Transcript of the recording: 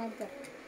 那个。